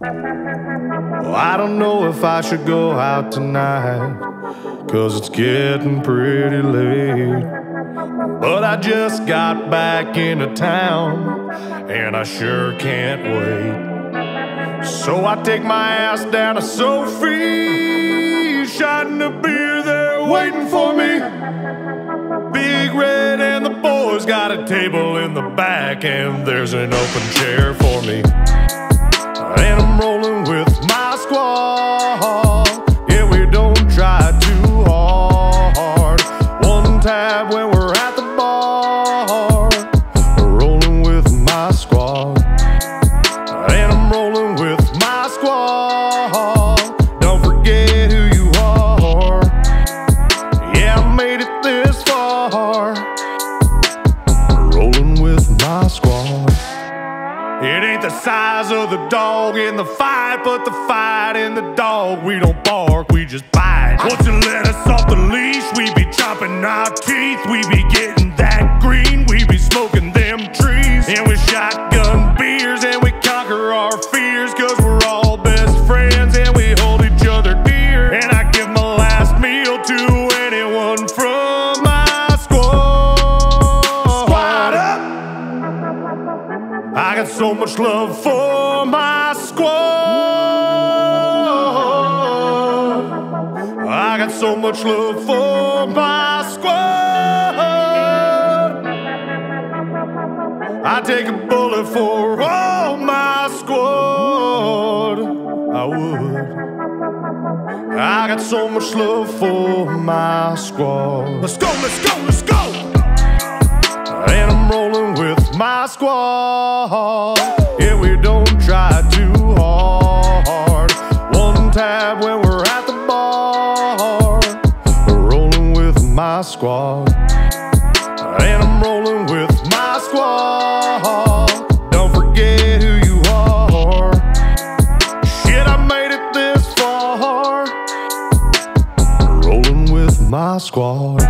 Well, I don't know if I should go out tonight, cause it's getting pretty late. But I just got back into town, and I sure can't wait. So I take my ass down to Sophie's, shotting a beer there waiting for me. Big Red and the boys got a table in the back, and there's an open chair for me. And I'm rolling size of the dog in the fight, but the fight in the dog. We don't bark, we just bite. Once you let us off the leash, we be chopping our teeth. We be getting that green, I got so much love for my squad. I got so much love for my squad. I take a bullet for all my squad. I would. I got so much love for my squad. Let's go, let's go, let's go! Squad. Yeah, we don't try too hard. One tab when we're at the bar. Rolling with my squad. And I'm rolling with my squad. Don't forget who you are. Shit, I made it this far. Rolling with my squad.